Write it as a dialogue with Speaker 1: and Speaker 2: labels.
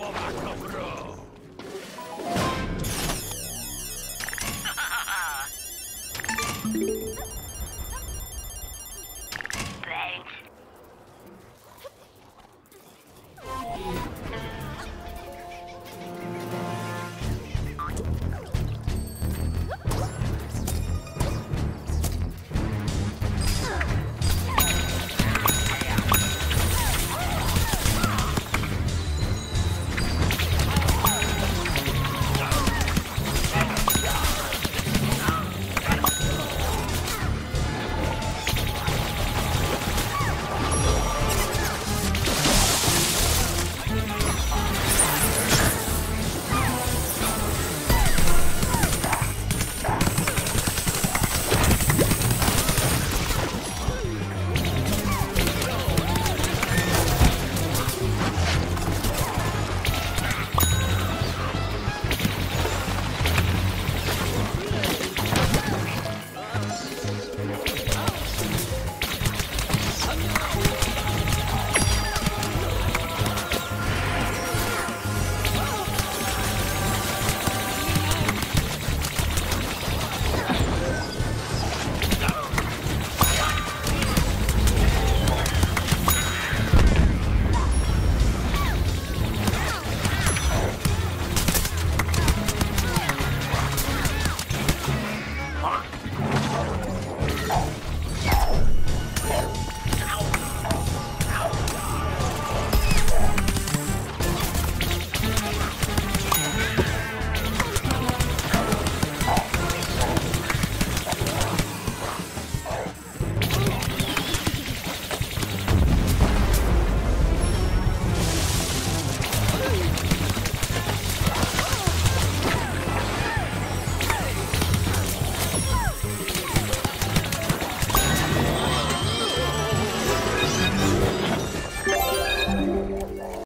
Speaker 1: bomba, cabrón.